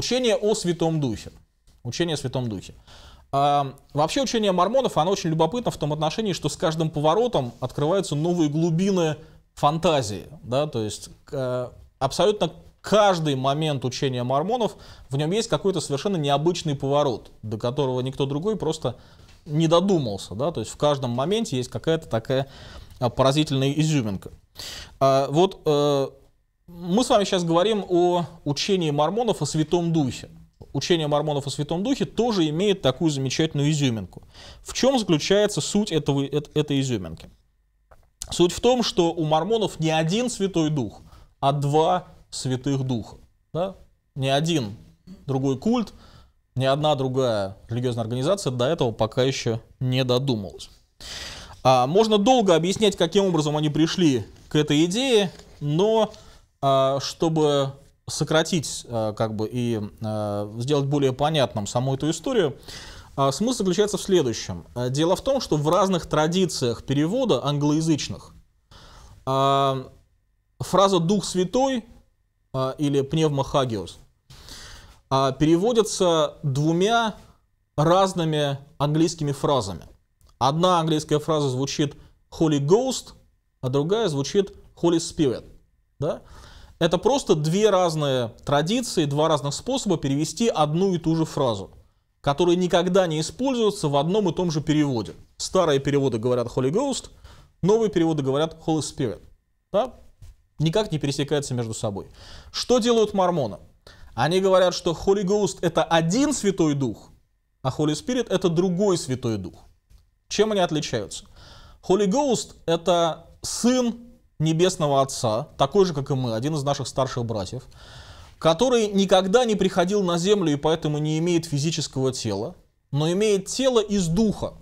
учение о Святом Духе. Учение о Святом Духе. А, вообще учение мормонов, оно очень любопытно в том отношении, что с каждым поворотом открываются новые глубины фантазии. Да? То есть э, абсолютно каждый момент учения мормонов, в нем есть какой-то совершенно необычный поворот, до которого никто другой просто не додумался. Да? То есть в каждом моменте есть какая-то такая а, поразительная изюминка. А, вот э, мы с вами сейчас говорим о учении мормонов о Святом Духе. Учение мормонов о Святом Духе тоже имеет такую замечательную изюминку. В чем заключается суть этого, этой изюминки? Суть в том, что у мормонов не один Святой Дух, а два Святых Духа. Да? Ни один другой культ, ни одна другая религиозная организация до этого пока еще не додумалась. А, можно долго объяснять, каким образом они пришли к этой идее, но чтобы сократить а, как бы, и а, сделать более понятным саму эту историю, а, смысл заключается в следующем. А, дело в том, что в разных традициях перевода англоязычных а, фраза «Дух Святой» а, или «пневмохагиос» а, переводится двумя разными английскими фразами. Одна английская фраза звучит Holy Ghost, а другая звучит Holy Spirit. Да? Это просто две разные традиции, два разных способа перевести одну и ту же фразу, которые никогда не используются в одном и том же переводе. Старые переводы говорят Holy Ghost, новые переводы говорят Holy Spirit. Да? Никак не пересекаются между собой. Что делают мормоны? Они говорят, что Holy Ghost это один Святой Дух, а Holy Spirit это другой Святой Дух. Чем они отличаются? Holy Ghost это сын Небесного Отца, такой же, как и мы, один из наших старших братьев, который никогда не приходил на землю и поэтому не имеет физического тела, но имеет тело из духа.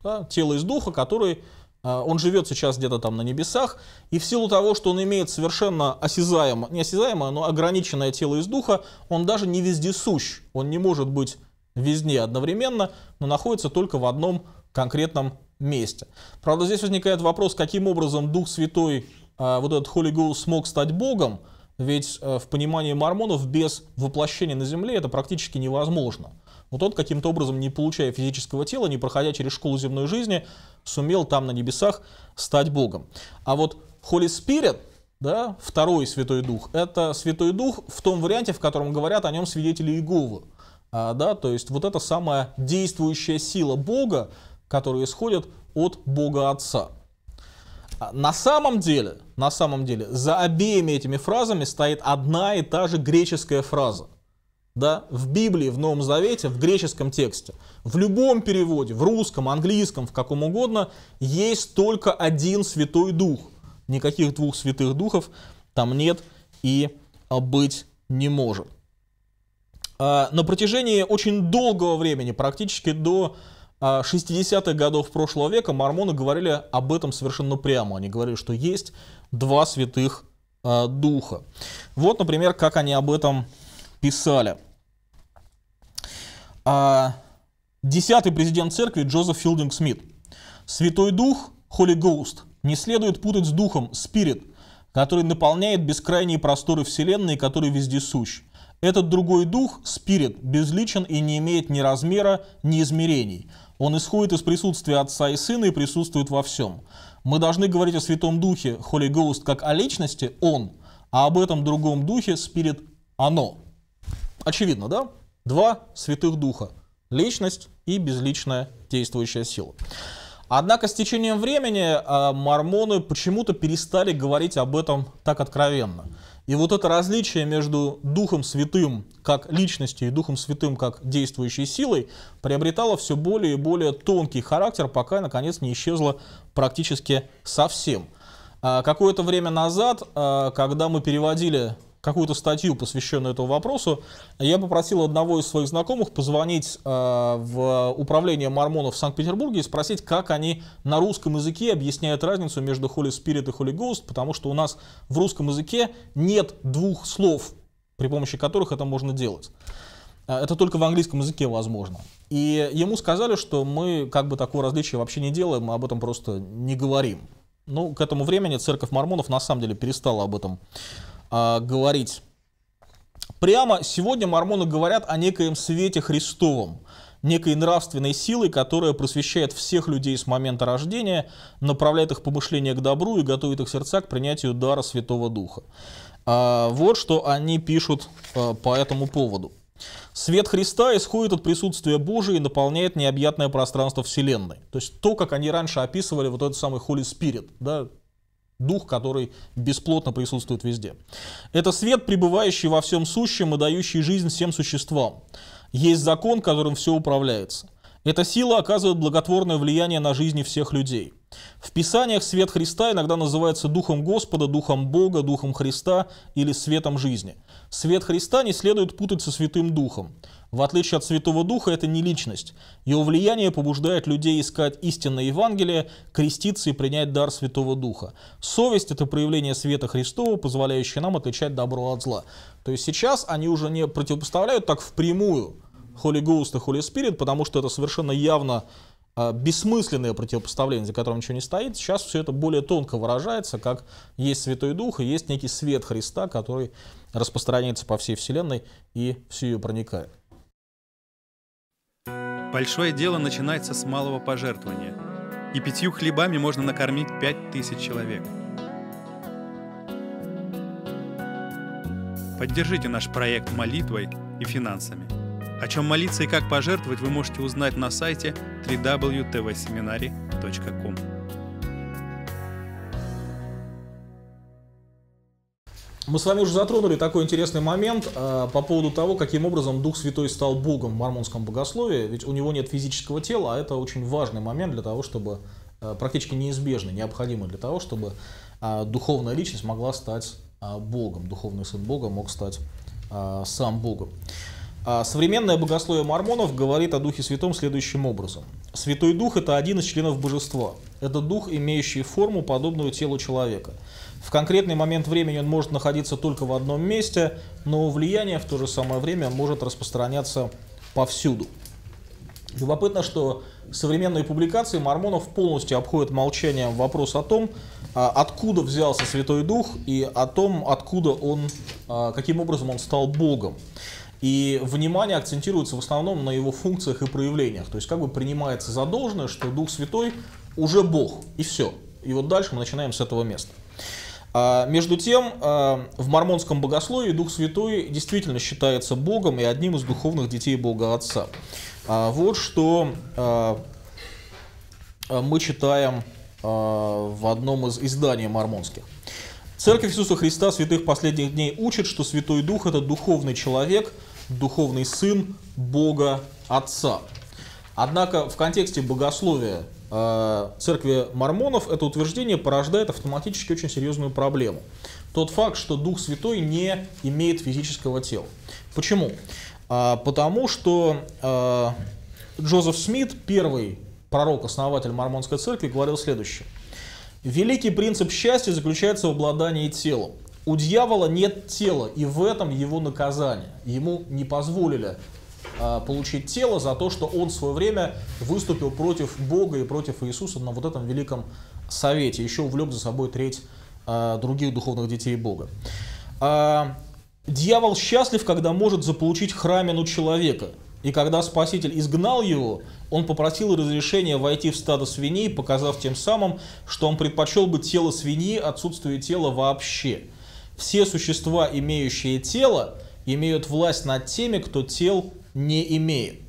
Да? Тело из духа, который а, он живет сейчас где-то там на небесах, и в силу того, что он имеет совершенно осязаемое, не осязаемое, но ограниченное тело из духа, он даже не вездесущ, он не может быть везде одновременно, но находится только в одном конкретном месте. Правда, здесь возникает вопрос, каким образом Дух Святой, а, вот этот Holy Ghost, смог стать Богом, ведь а, в понимании мормонов без воплощения на земле это практически невозможно. Вот он каким-то образом, не получая физического тела, не проходя через школу земной жизни, сумел там на небесах стать Богом. А вот Holy Spirit, да, второй Святой Дух, это Святой Дух в том варианте, в котором говорят о нем свидетели Иеговы. А, да, то есть вот эта самая действующая сила Бога, которые исходят от Бога Отца. А на самом деле, на самом деле, за обеими этими фразами стоит одна и та же греческая фраза. Да, в Библии, в Новом Завете, в греческом тексте, в любом переводе, в русском, английском, в каком угодно, есть только один Святой Дух. Никаких двух святых духов там нет и быть не может. А на протяжении очень долгого времени, практически до 60-х а, годов прошлого века мормоны говорили об этом совершенно прямо. Они говорили, что есть два святых а, духа. Вот, например, как они об этом писали. А, десятый президент церкви Джозеф Филдинг Смит. Святой Дух, Holy Ghost, не следует путать с Духом, Spirit, который наполняет бескрайние просторы Вселенной, который везде сущ. Этот другой дух, спирит, безличен и не имеет ни размера, ни измерений. Он исходит из присутствия Отца и Сына и присутствует во всем. Мы должны говорить о Святом Духе, Holy Ghost, как о личности, Он, а об этом другом Духе, Спирит, Оно. Очевидно, да? Два Святых Духа. Личность и безличная действующая сила. Однако с течением времени а, мормоны почему-то перестали говорить об этом так откровенно. И вот это различие между Духом Святым как личностью и Духом Святым как действующей силой приобретало все более и более тонкий характер, пока, наконец, не исчезло практически совсем. А, какое-то время назад, а, когда мы переводили какую-то статью, посвященную этому вопросу, я попросил одного из своих знакомых позвонить э, в управление мормонов в Санкт-Петербурге и спросить, как они на русском языке объясняют разницу между Holy Spirit и Holy Ghost, потому что у нас в русском языке нет двух слов, при помощи которых это можно делать. Э, это только в английском языке возможно. И ему сказали, что мы как бы такое различие вообще не делаем, мы об этом просто не говорим. Ну, к этому времени церковь мормонов на самом деле перестала об этом а, говорить Прямо сегодня мормоны говорят о некоем свете Христовом, некой нравственной силой, которая просвещает всех людей с момента рождения, направляет их помышления к добру и готовит их сердца к принятию дара Святого Духа. А, вот что они пишут а, по этому поводу. Свет Христа исходит от присутствия Божия и наполняет необъятное пространство Вселенной. То есть то, как они раньше описывали вот этот самый Holy Spirit, да, дух, который бесплотно присутствует везде. Это свет, пребывающий во всем сущем и дающий жизнь всем существам. Есть закон, которым все управляется. Эта сила оказывает благотворное влияние на жизни всех людей. В Писаниях свет Христа иногда называется Духом Господа, Духом Бога, Духом Христа или Светом жизни. Свет Христа не следует путать со Святым Духом. В отличие от Святого Духа, это не личность. Его влияние побуждает людей искать истинное Евангелие, креститься и принять дар Святого Духа. Совесть – это проявление света Христова, позволяющее нам отличать добро от зла. То есть сейчас они уже не противопоставляют так впрямую Holy Ghost и Holy Spirit, потому что это совершенно явно бессмысленное противопоставление, за которым ничего не стоит. Сейчас все это более тонко выражается, как есть Святой Дух и есть некий свет Христа, который распространяется по всей Вселенной и всю ее проникает. Большое дело начинается с малого пожертвования, и пятью хлебами можно накормить пять тысяч человек. Поддержите наш проект молитвой и финансами. О чем молиться и как пожертвовать вы можете узнать на сайте www.tvseminary.com. Мы с вами уже затронули такой интересный момент э, по поводу того, каким образом Дух Святой стал Богом в мормонском богословии. Ведь у него нет физического тела, а это очень важный момент для того, чтобы э, практически неизбежный, необходимый для того, чтобы э, духовная личность могла стать э, Богом, духовный сын Бога мог стать э, сам Богом. А современное богословие мормонов говорит о Духе Святом следующим образом. Святой Дух – это один из членов божества. Это Дух, имеющий форму, подобную телу человека. В конкретный момент времени он может находиться только в одном месте, но влияние в то же самое время может распространяться повсюду. Любопытно, что современные публикации мормонов полностью обходят молчанием вопрос о том, а, откуда взялся Святой Дух и о том, откуда он, а, каким образом он стал Богом. И внимание акцентируется в основном на его функциях и проявлениях. То есть как бы принимается за должное, что Дух Святой уже Бог, и все. И вот дальше мы начинаем с этого места. А, между тем, а, в мормонском богословии Дух Святой действительно считается Богом и одним из духовных детей Бога Отца. А, вот что мы читаем в одном из изданий мормонских. Церковь Иисуса Христа святых последних дней учит, что Святой Дух – это духовный человек, духовный сын Бога Отца. Однако в контексте богословия Э, церкви мормонов это утверждение порождает автоматически очень серьезную проблему. Тот факт, что Дух Святой не имеет физического тела. Почему? А, потому что э, Джозеф Смит, первый пророк-основатель мормонской церкви, говорил следующее. Великий принцип счастья заключается в обладании телом. У дьявола нет тела, и в этом его наказание. Ему не позволили а, получить тело за то, что он в свое время выступил против Бога и против Иисуса на вот этом великом совете, еще увлек за собой треть а, других духовных детей Бога. А, дьявол счастлив, когда может заполучить храмину человека. И когда Спаситель изгнал его, он попросил разрешения войти в стадо свиней, показав тем самым, что он предпочел бы тело свиньи отсутствию тела вообще. Все существа, имеющие тело, имеют власть над теми, кто тел не имеет.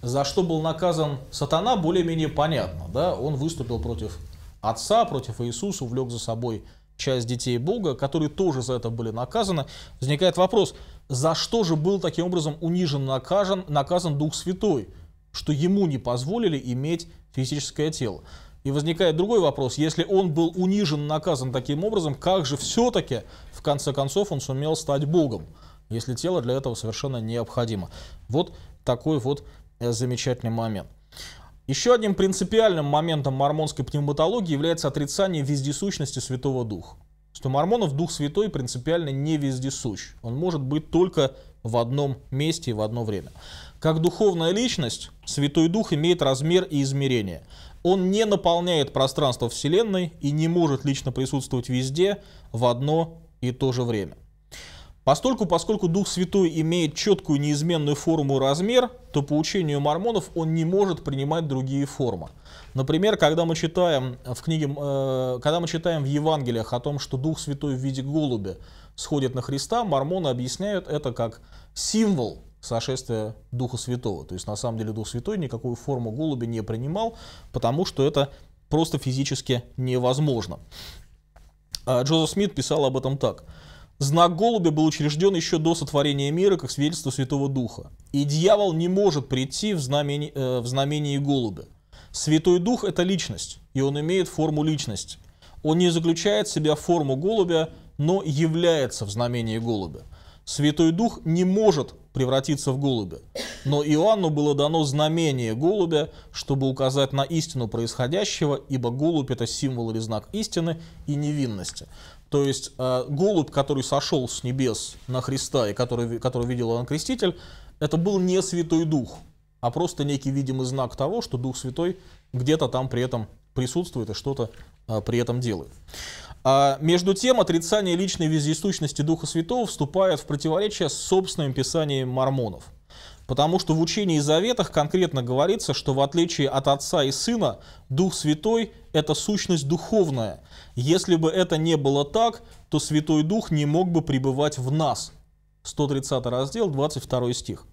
За что был наказан сатана, более-менее понятно. Да? Он выступил против отца, против Иисуса, увлек за собой часть детей Бога, которые тоже за это были наказаны. Возникает вопрос, за что же был таким образом унижен, наказан, наказан Дух Святой, что ему не позволили иметь физическое тело? И возникает другой вопрос, если он был унижен, наказан таким образом, как же все-таки в конце концов он сумел стать Богом? если тело для этого совершенно необходимо. Вот такой вот э, замечательный момент. Еще одним принципиальным моментом мормонской пневматологии является отрицание вездесущности Святого Духа. Что мормонов Дух Святой принципиально не вездесущ. Он может быть только в одном месте и в одно время. Как духовная личность, Святой Дух имеет размер и измерение. Он не наполняет пространство Вселенной и не может лично присутствовать везде в одно и то же время. Постольку, поскольку Дух Святой имеет четкую неизменную форму и размер, то по учению мормонов он не может принимать другие формы. Например, когда мы читаем в книге, э, когда мы читаем в Евангелиях о том, что Дух Святой в виде голубя сходит на Христа, мормоны объясняют это как символ сошествия Духа Святого. То есть на самом деле Дух Святой никакую форму голубя не принимал, потому что это просто физически невозможно. А Джозеф Смит писал об этом так. Знак голубя был учрежден еще до сотворения мира, как свидетельство Святого Духа. И дьявол не может прийти в знамении, э, в знамении голубя. Святой Дух – это личность, и он имеет форму личности. Он не заключает в себя форму голубя, но является в знамении голубя. Святой Дух не может превратиться в голубя. Но Иоанну было дано знамение голубя, чтобы указать на истину происходящего, ибо голубь это символ или знак истины и невинности. То есть э, голубь, который сошел с небес на Христа и который, который видел Иоанн Креститель, это был не Святой Дух, а просто некий видимый знак того, что Дух Святой где-то там при этом присутствует и что-то э, при этом делает. А между тем, отрицание личной вездесущности Духа Святого вступает в противоречие с собственным писанием мормонов. Потому что в учении и заветах конкретно говорится, что в отличие от Отца и Сына, Дух Святой – это сущность духовная – если бы это не было так, то Святой Дух не мог бы пребывать в нас. 130 раздел, 22 стих.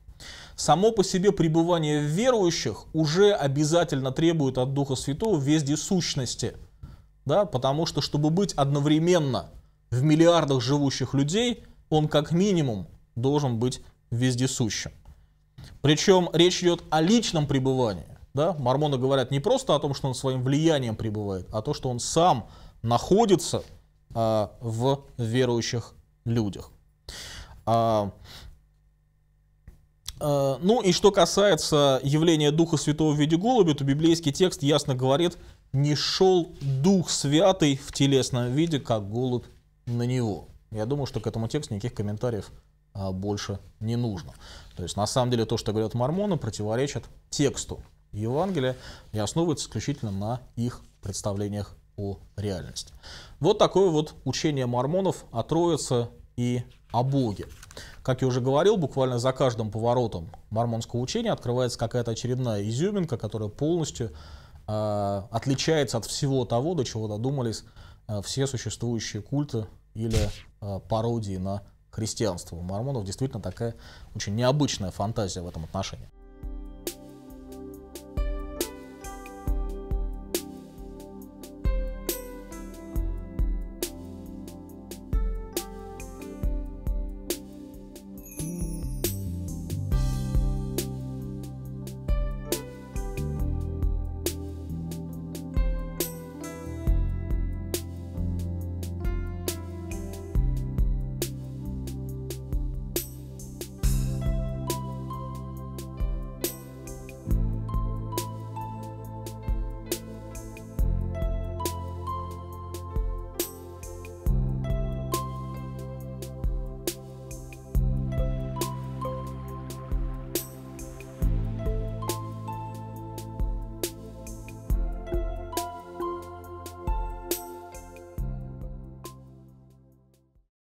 Само по себе пребывание верующих уже обязательно требует от Духа Святого вездесущности. Да? Потому что, чтобы быть одновременно в миллиардах живущих людей, он как минимум должен быть вездесущим. Причем речь идет о личном пребывании. Да? Мормоны говорят не просто о том, что он своим влиянием пребывает, а то, что он сам находится а, в верующих людях. А, а, ну и что касается явления Духа Святого в виде голубя, то библейский текст ясно говорит, не шел Дух Святый в телесном виде, как голубь на него. Я думаю, что к этому тексту никаких комментариев а, больше не нужно. То есть на самом деле то, что говорят мормоны, противоречит тексту Евангелия и основывается исключительно на их представлениях о реальности. Вот такое вот учение мормонов о Троице и о Боге. Как я уже говорил, буквально за каждым поворотом мормонского учения открывается какая-то очередная изюминка, которая полностью отличается от всего того, до чего додумались э, все существующие культы или э, пародии на христианство. У мормонов действительно такая очень необычная фантазия в этом отношении.